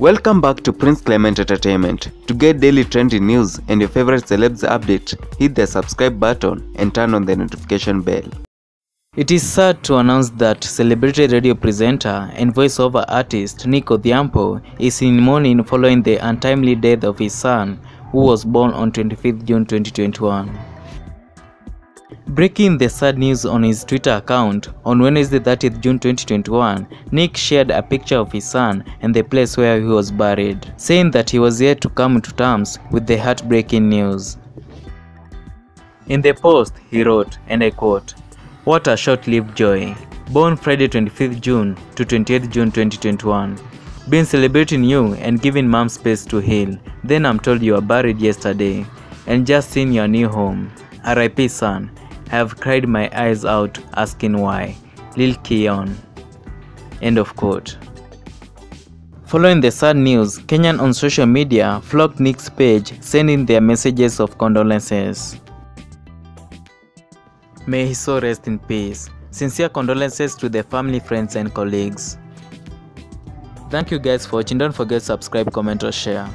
Welcome back to Prince Clement Entertainment. To get daily trending news and your favorite celebs update, hit the subscribe button and turn on the notification bell. It is sad to announce that celebrity radio presenter and voiceover artist Nick Odhiambo is in mourning following the untimely death of his son, who was born on 25th June 2021. Breaking the sad news on his Twitter account on Wednesday 30th June 2021, Nick shared a picture of his son and the place where he was buried, saying that he was yet to come to terms with the heartbreaking news. In the post, he wrote, and I quote, What a short-lived joy. Born Friday 25th June to 28th June 2021. Been celebrating you and giving mom space to heal. Then I'm told you were buried yesterday and just seen your new home. RIP son. Have cried my eyes out asking why. Lil Keon. End of quote. Following the sad news, Kenyan on social media flocked Nick's page sending their messages of condolences. May his soul rest in peace. Sincere condolences to the family, friends, and colleagues. Thank you guys for watching. Don't forget to subscribe, comment, or share.